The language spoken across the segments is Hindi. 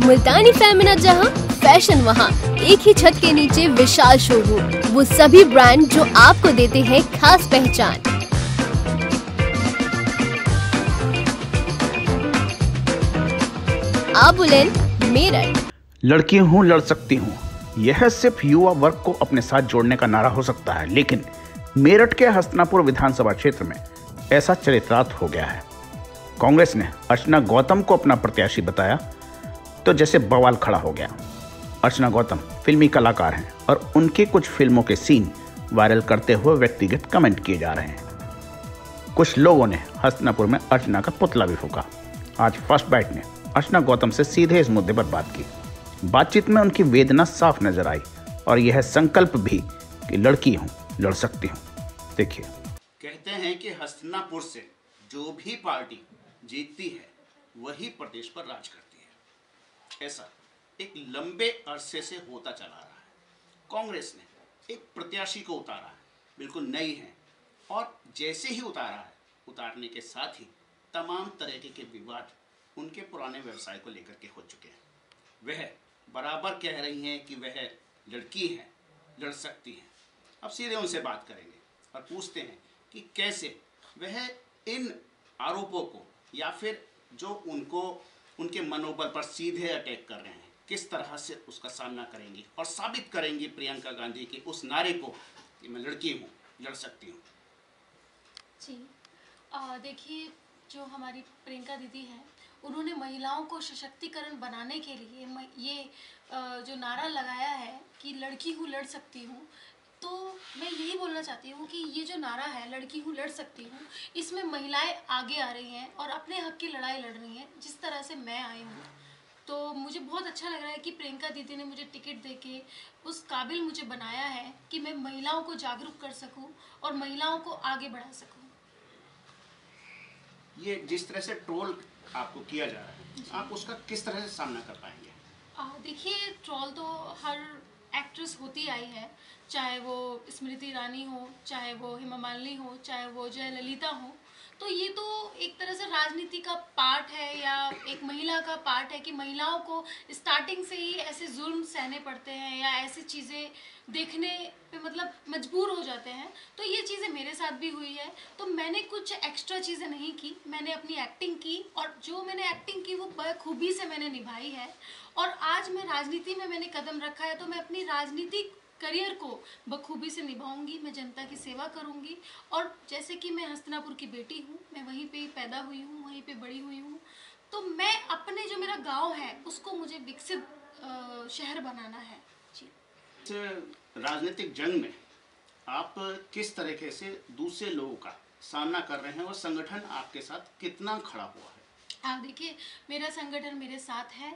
मुल्तानी फेमिना जहाँ फ़ैशन वहाँ एक ही छत के नीचे विशाल शोरूम वो सभी ब्रांड जो आपको देते हैं खास पहचान। आबुलेन मेरठ। लड़की हूँ, लड़ सकती हूँ। यह सिर्फ़ युवा वर्ग को अपने साथ जोड़ने का नारा हो सकता है, लेकिन मेरठ के हस्तनापुर विधानसभा क्षेत्र में ऐसा चरित्रार्थ हो गया है। कांग्रेस ने अर्चना गौतम को अपना प्रत्याशी बताया तो जैसे बवाल खड़ा हो गया। अर्चना गौतम फिल्मी कलाकार हैं और उनकी कुछ फ़िल्मों के सीन वायरल करते हुए व्यक्तिगत कमेंट किए जा रहे हैं। कुछ लोगों ने हस्तनापुर में अर्चना का पुतला भी फूका। आज फ़र्स्ट बाइट ने अर्चना गौतम से सीधे इस मुद्दे पर बात की। बातचीत में उनकी वेदना साफ़ नज़र आई और यह संकल्प भी कि लड़की हूँ, लड़ सकती हूँ। देखिए। कहते हैं कि हस्तनापुर से जो भी पार्टी जीतती है, वही प्रदेश पर राज करती ऐसा एक लंबे अरसे से होता चला रहा है। कांग्रेस ने एक प्रत्याशी को उतारा है, बिल्कुल नई है, और जैसे ही उतारा है, उतारने के साथ ही तमाम तरह के विवाद उनके पुराने व्यवसाय को लेकर के हो चुके हैं। वह बराबर कह रही हैं कि वह लड़की है, लड़ सकती हैं। अब सीधे उनसे बात करेंगे और पूछते हैं कि कैसे वह इन आरोपों को या फिर जो उनको उनके मनोबल पर सीधे अटैक कर रहे हैं। किस तरह से उसका सामना करेंगी और साबित करेंगी प्रियंका गांधी के उस नारे को कि मैं लड़की हूँ, लड़ सकती हूँ? जी देखिए, जो हमारी प्रियंका दीदी हैं, उन्होंने महिलाओं को सशक्तिकरण बनाने के लिए ये जो नारा लगाया है कि लड़की हूँ, लड़ सकती हूँ तो मैं यही बोलना चाहती हूँ कि ये जो नारा है लड़की हूँ लड़ सकती हूँ इसमें महिलाएँ आगे आ रही हैं और अपने हक की लड़ाई लड़ रही हैं जिस तरह से मैं आई हूँ। तो मुझे बहुत अच्छा लग रहा है कि प्रियंका दीदी ने मुझे टिकट देके उस काबिल मुझे बनाया है कि मैं महिलाओं को जागरूक कर सकूँ और महिलाओं को आगे बढ़ा सकूँ। ये जिस तरह से ट्रोल आपको किया जा रहा है आप उसका किस तरह से सामना कर पाएँगे? देखिए ट्रोल तो हर एक्ट्रेस होती आई है, चाहे वो स्मृति ईरानी हो, चाहे वो हेमा मालिनी हो, चाहे वो जयललिता हो तो ये तो एक तरह राजनीति का पार्ट है या एक महिला का पार्ट है कि महिलाओं को स्टार्टिंग से ही ऐसे जुल्म सहने पड़ते हैं या ऐसी चीज़ें देखने पे मतलब मजबूर हो जाते हैं। तो ये चीज़ें मेरे साथ भी हुई है। तो मैंने कुछ एक्स्ट्रा चीज़ें नहीं की। मैंने अपनी एक्टिंग की और जो मैंने एक्टिंग की वो बखूबी से मैंने निभाई है। और आज मैं राजनीति में मैंने कदम रखा है तो मैं अपनी राजनीतिक करियर को बखूबी से निभाऊँगी, मैं जनता की सेवा करूँगी। और जैसे कि मैं हस्तनापुर की बेटी हूँ, मैं वहीं पे पैदा हुई हूँ, वहीं पे बड़ी हुई हूँ तो मैं अपने जो मेरा गाँव है, उसको मुझे विकसित शहर बनाना है। जी। राजनीतिक जंग में आप किस तरीके से दूसरे लोगों का सामना कर रहे हैं और संगठन आपके साथ कितना खड़ा हुआ? आप देखिए, मेरा संगठन मेरे साथ है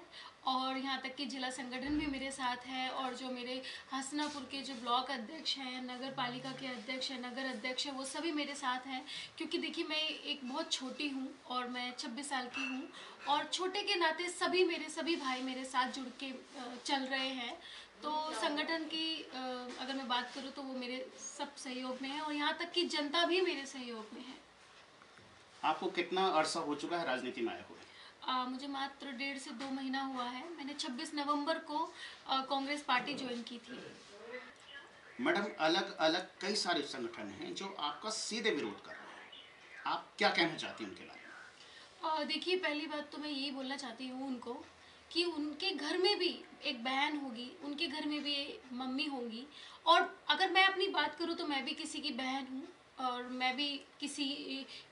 और यहाँ तक कि जिला संगठन भी मेरे साथ है और जो मेरे हसनापुर के जो ब्लॉक अध्यक्ष हैं नगर पालिका के अध्यक्ष हैं, नगर अध्यक्ष हैं, वो सभी मेरे साथ हैं। क्योंकि देखिए, मैं एक बहुत छोटी हूँ और मैं 26 साल की हूँ और छोटे के नाते सभी मेरे, सभी भाई मेरे साथ जुड़ के चल रहे हैं। तो संगठन की अगर मैं बात करूँ तो वो मेरे सब सहयोग में है और यहाँ तक कि जनता भी मेरे सहयोग में है। आपको कितना अरसा हो चुका है राजनीति में आए हुए? आ, मुझे मात्र डेढ़ से दो महीना हुआ है। मैंने 26 नवंबर को कांग्रेस पार्टी ज्वाइन की थी। मैडम अलग अलग कई सारे संगठन हैं जो आपका सीधे विरोध कर रहे हैं। आप क्या कहना चाहती हैं उनके बारे में? देखिए पहली बात तो मैं यही बोलना चाहती हूँ उनको कि उनके घर में भी एक बहन होगी उनके घर में भी मम्मी होंगी। और अगर मैं अपनी बात करूँ तो मैं भी किसी की बहन हूँ। और मैं भी किसी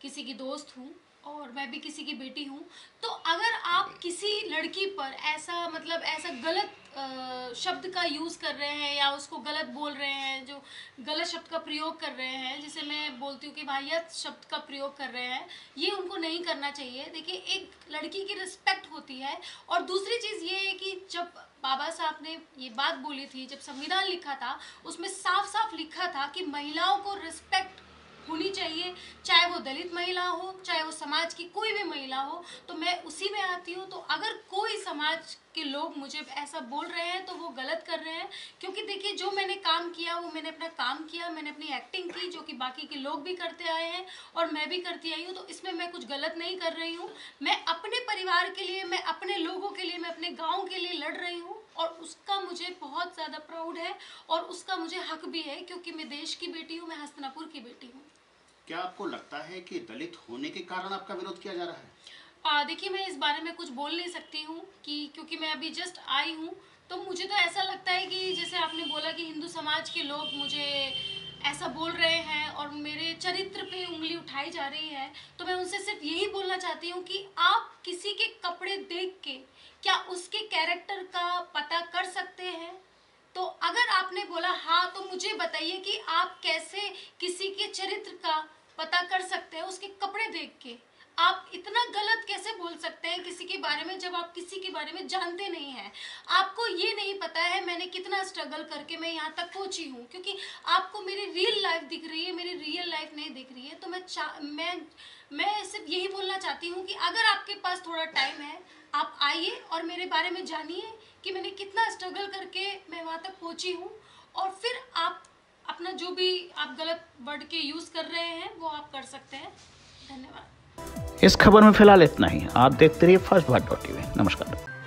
किसी की दोस्त हूँ और मैं भी किसी की बेटी हूँ। तो अगर आप किसी लड़की पर ऐसा मतलब ऐसा गलत शब्द का यूज़ कर रहे हैं या उसको गलत बोल रहे हैं, जो गलत शब्द का प्रयोग कर रहे हैं, जिसे मैं बोलती हूँ कि वाहियत शब्द का प्रयोग कर रहे हैं, ये उनको नहीं करना चाहिए। देखिए, एक लड़की की रिस्पेक्ट होती है और दूसरी चीज़ ये है कि जब बाबा साहब ने ये बात बोली थी, जब संविधान लिखा था, उसमें साफ़ साफ़ लिखा था कि महिलाओं को रिस्पेक्ट होनी चाहिए। चाहे वो दलित महिला हो, चाहे वो समाज की कोई भी महिला हो तो मैं उसी में आती हूँ। तो अगर कोई समाज के लोग मुझे ऐसा बोल रहे हैं तो वो गलत कर रहे हैं। क्योंकि देखिए, जो मैंने काम किया, वो मैंने अपना काम किया, मैंने अपनी एक्टिंग की, जो कि बाकी के लोग भी करते आए हैं और मैं भी करती आई हूँ तो इसमें मैं कुछ गलत नहीं कर रही हूँ। मैं अपने परिवार के लिए, मैं अपने लोगों के लिए, मैं अपने गाँव के लिए लड़ रही हूँ। और उसका मुझे बहुत ज़्यादा प्राउड है और उसका मुझे हक भी है क्योंकि मैं देश की बेटी हूँ मैं हस्तनापुर की बेटी हूँ। क्या आपको लगता है कि दलित होने के कारण आपका विरोध किया जा रहा है? देखिए मैं इस बारे में कुछ बोल नहीं सकती हूँ कि क्योंकि मैं अभी जस्ट आई हूँ तो मुझे तो ऐसा लगता है कि जैसे आपने बोला कि हिंदू समाज के लोग मुझे ऐसा बोल रहे हैं और मेरे चरित्र पे उंगली उठाई जा रही है तो मैं उनसे सिर्फ़ यही बोलना चाहती हूँ कि आप किसी के कपड़े देख के क्या उसके कैरेक्टर का पता कर सकते हैं? तो अगर आपने बोला हाँ तो मुझे बताइए कि आप कैसे किसी के चरित्र का पता कर सकते हैं उसके कपड़े देख के? आप इतना गलत कैसे बोल सकते हैं किसी के बारे में जब आप किसी के बारे में जानते नहीं हैं? आपको ये नहीं पता है मैंने कितना स्ट्रगल करके मैं यहाँ तक पहुँची हूँ, क्योंकि आपको मेरी रियल लाइफ दिख रही है, मेरी रियल लाइफ नहीं दिख रही है। तो मैं मैं मैं सिर्फ़ यही बोलना चाहती हूँ कि अगर आपके पास थोड़ा टाइम है आप आइए और मेरे बारे में जानिए कि मैंने कितना स्ट्रगल करके मैं वहाँ तक पहुँची हूँ। और फिर आप अपना जो भी आप गलत वर्ड के यूज़ कर रहे हैं, वो आप कर सकते हैं। धन्यवाद। इस खबर में फ़िलहाल इतना ही। आप देखते रहिए फ़र्स्ट भारत डॉट नमस्कार।